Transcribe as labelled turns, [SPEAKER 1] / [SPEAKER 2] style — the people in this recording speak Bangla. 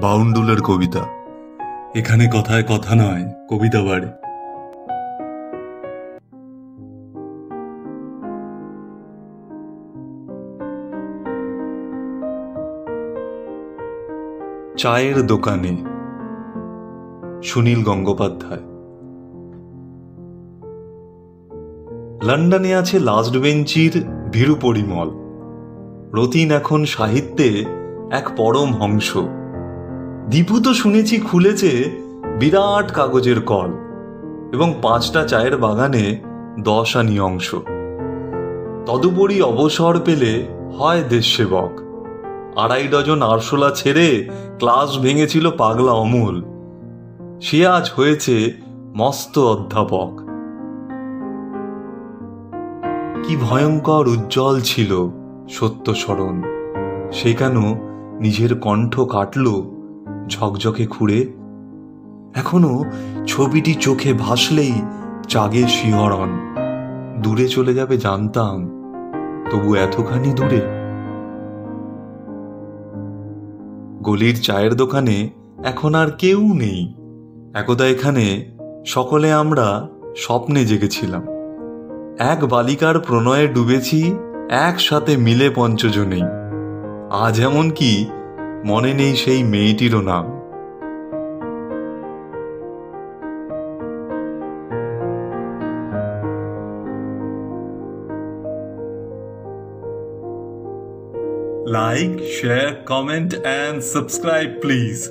[SPEAKER 1] বাউন্ডুলের কবিতা। এখানে কথায় কথা নয় কবিতা বাড়ে। চায়ের দোকানে সুনীল গঙ্গোপাধ্যায়। লন্ডনে আছে লাস্ট বেঞ্চির ভীরু পরিমল রতিন এখন সাহিত্যে এক পরম হংস দীপু তো শুনেছি খুলেছে বিরাট কাগজের কল এবং পাঁচটা চায়ের বাগানে দশ আনি অংশ। তদুপরি অবসর পেলে হয় দেশ সেবক। আড়াই ডজন আরশোলা ছেড়ে ক্লাস ভেঙেছিল পাগলা অমূল। সে আজ হয়েছে মস্ত অধ্যাপক। কি ভয়ঙ্কর উজ্জ্বল ছিল সত্য স্মরণ। সে কেন নিজের কণ্ঠ কাটল ঝকঝকে খুঁড়ে। এখনও ছবিটি চোখে ভাসলেই জাগে শিহরণ। দূরে চলে যাবে জানতাম, তবু এতখানি দূরে। গলির চায়ের দোকানে এখন আর কেউ নেই। একদা এখানে সকলে আমরা স্বপ্নে জেগেছিলাম। এক বালিকার প্রণয়ে ডুবেছি, একসাথে মিলে পঞ্চজনেই। আজ এমন কি মনে নেই সেই মেয়েটিরও নাম Like, share, comment, and subscribe, please.